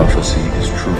prophecy is true.